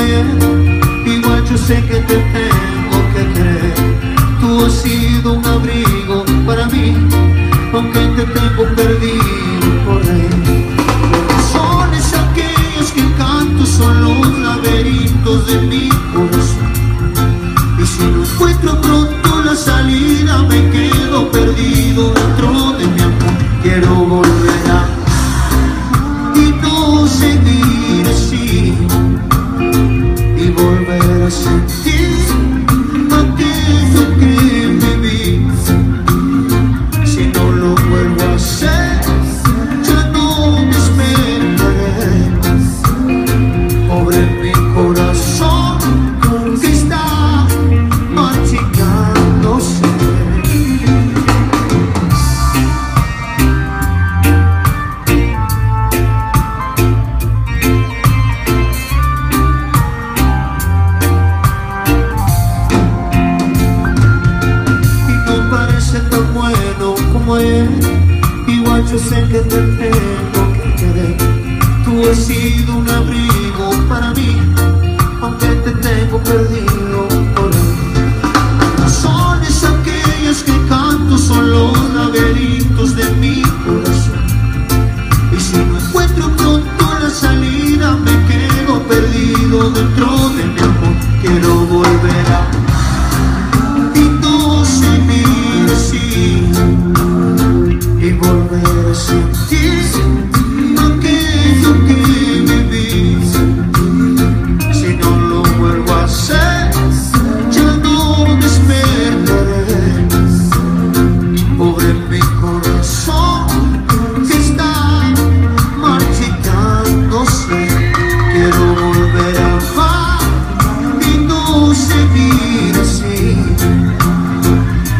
Igual yo sé que te tengo que creer. Tú has sido un abrigo para mí, aunque te tengo perdido por ahí. Son aquellos que canto, son los laberintos de mi corazón. Y si no encuentro pronto la salida, me quedo perdido dentro de mi amor. Quiero volver sé que te tengo que querer. Tú has sido un abrigo para mí, aunque te tengo perdido por él. Son es aquellas que canto, son los laberintos de mi corazón. Y si no encuentro pronto la salida, me quedo perdido dentro de mi